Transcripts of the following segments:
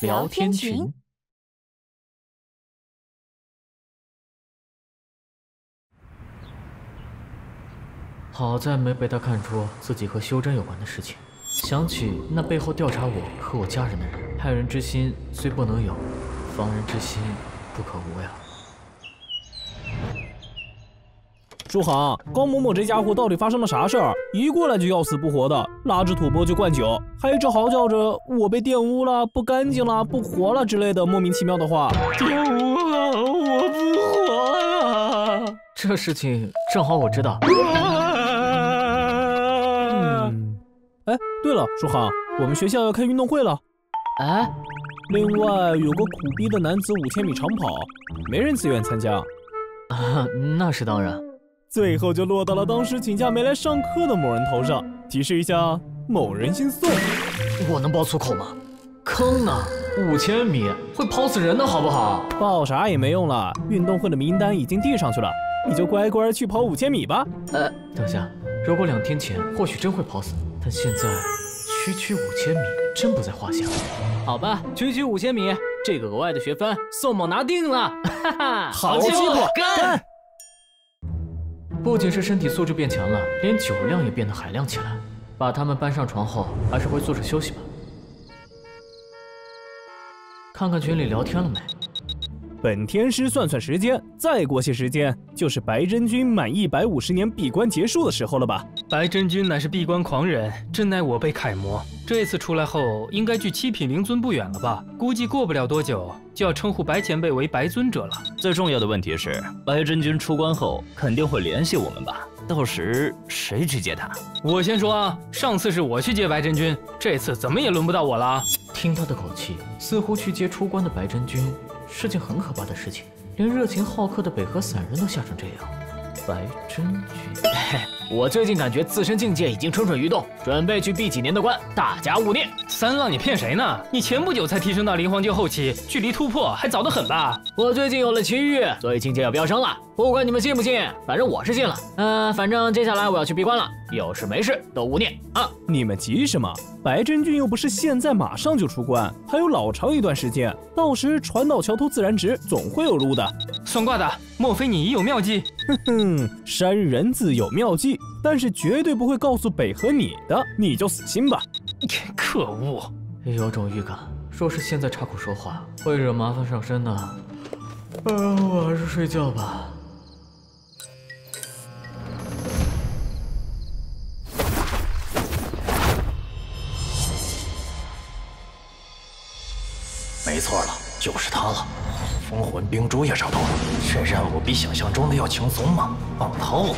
聊天群。好在没被他看出自己和修真有关的事情。想起那背后调查我和我家人的人，害人之心虽不能有，防人之心不可无呀。朱航，高某某这家伙到底发生了啥事儿？一过来就要死不活的，拉着土拨就灌酒，还一直嚎叫着我被玷污了、不干净了、不活了之类的莫名其妙的话。玷污了，我不活了。这事情正好我知道。嗯，哎，对了，朱航，我们学校要开运动会了。哎，另外有个苦逼的男子五千米长跑，没人自愿参加。啊，那是当然。最后就落到了当时请假没来上课的某人头上。提示一下，某人姓宋。我能爆粗口吗？坑呢！五千米会跑死人的好不好？报啥也没用了，运动会的名单已经递上去了，你就乖乖去跑五千米吧。呃，等下，如果两天前或许真会跑死，但现在区区五千米真不在话下。好吧，区区五千米，这个额外的学分宋某拿定了。哈哈，好欺负，干！不仅是身体素质变强了，连酒量也变得海量起来。把他们搬上床后，还是回宿舍休息吧。看看群里聊天了没？本天师算算时间，再过些时间就是白真君满一百五十年闭关结束的时候了吧？白真君乃是闭关狂人，真乃我辈楷模。这次出来后，应该距七品灵尊不远了吧？估计过不了多久，就要称呼白前辈为白尊者了。最重要的问题是，白真君出关后肯定会联系我们吧？到时谁去接他？我先说啊，上次是我去接白真君，这次怎么也轮不到我了。听他的口气，似乎去接出关的白真君。是件很可怕的事情，连热情好客的北河散人都吓成这样。白真君，我最近感觉自身境界已经蠢蠢欲动，准备去闭几年的关，大家勿念。三浪，你骗谁呢？你前不久才提升到灵皇境后期，距离突破还早得很吧？我最近有了奇遇，所以境界要飙升了。不管你们信不信，反正我是信了。嗯，反正接下来我要去闭关了，有事没事都勿念啊！你们急什么？白真君又不是现在马上就出关，还有老长一段时间，到时船到桥头自然直总会有路的。算卦的，莫非你已有妙计？哼哼，山人自有妙计，但是绝对不会告诉北河你的，你就死心吧。可恶，有种预感，若是现在插口说话，会惹麻烦上身的。嗯，我还是睡觉吧。没错了，就是他了。封魂冰珠也找到了，这任务比想象中的要轻松吗？棒透了！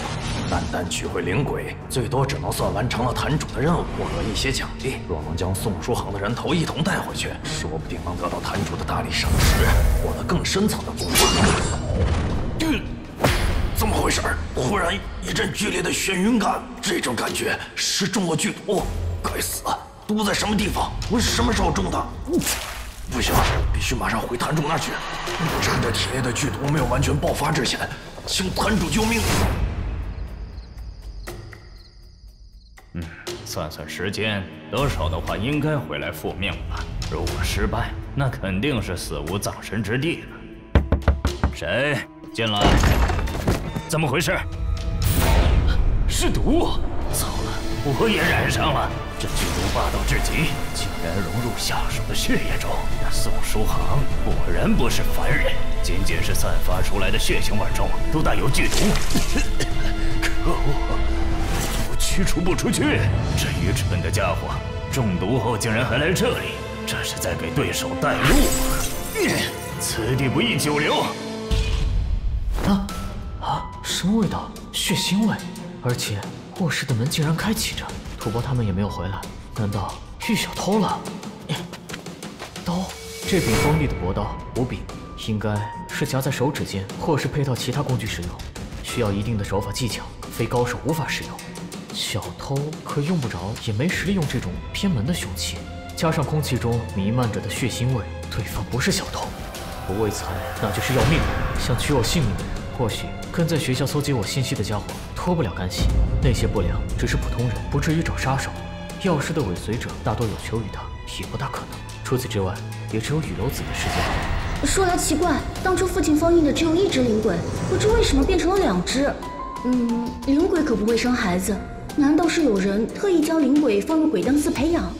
单单取回灵鬼，最多只能算完成了坛主的任务，获得一些奖励。若能将宋书航的人头一同带回去，说不定能得到坛主的大力赏识，获得更深层的功夫。怎么回事？忽然一阵剧烈的眩晕感，这种感觉是中了剧毒。该死，毒在什么地方？我是什么时候中的？不行，必须马上回坛主那去。趁着体内的剧毒没有完全爆发之前，请坛主救命。嗯，算算时间，得手的话应该回来复命了。如果失败，那肯定是死无葬身之地了。谁进来？怎么回事？是毒！糟了，我也染上了。这剧毒霸道至极，竟然融入下属的血液中。那宋书航果然不是凡人，仅仅是散发出来的血腥味中都带有剧毒。可恶，我驱除不出去！这愚蠢的家伙中毒后竟然还来这里，这是在给对手带路吗？此地不宜久留。啊啊！什么味道？血腥味！而且卧室的门竟然开启着。主播他们也没有回来，难道遇小偷了？刀，这柄锋利的薄刀，无柄，应该是夹在手指间，或是配套其他工具使用，需要一定的手法技巧，非高手无法使用。小偷可用不着，也没实力用这种偏门的凶器，加上空气中弥漫着的血腥味，对方不是小偷，不为财，那就是要命。想取我性命的人，或许跟在学校搜集我信息的家伙。脱不了干系，那些不良只是普通人，不至于找杀手。药师的尾随者大多有求于他，也不大可能。除此之外，也只有雨楼子的世界了。说来奇怪，当初父亲封印的只有一只灵鬼，不知为什么变成了两只。嗯，灵鬼可不会生孩子，难道是有人特意将灵鬼放入鬼灯寺培养？